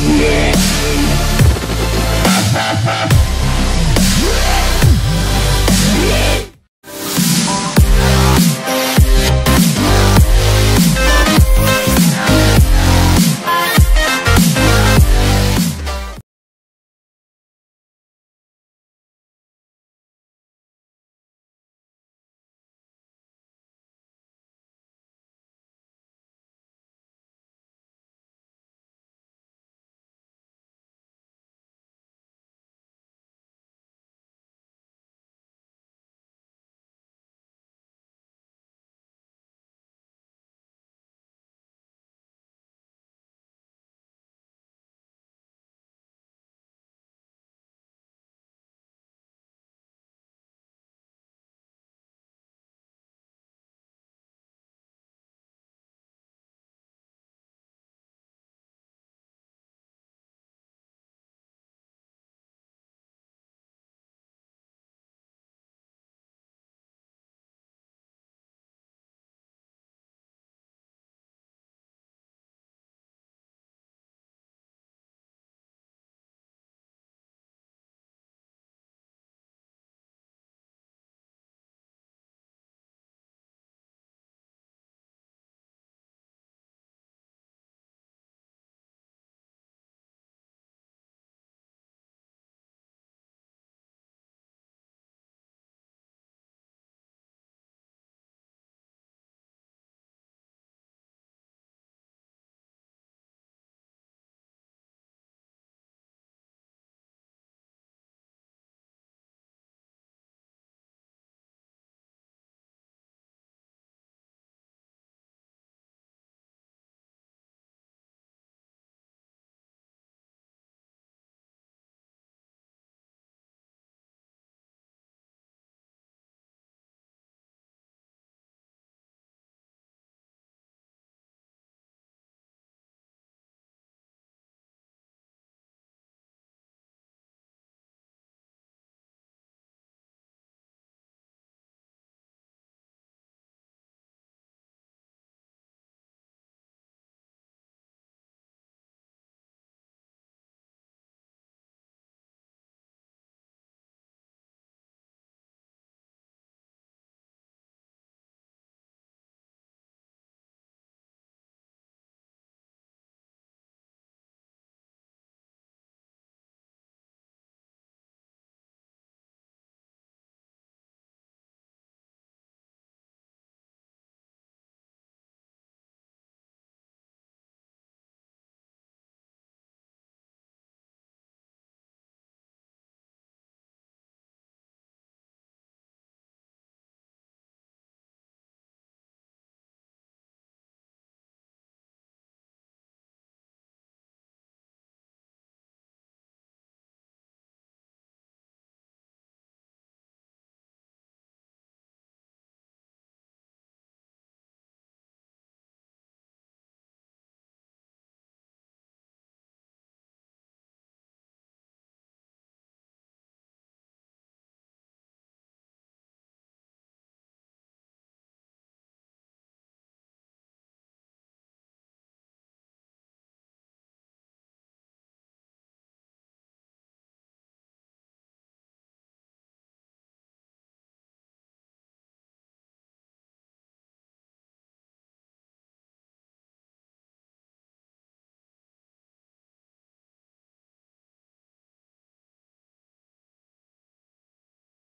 Yeah.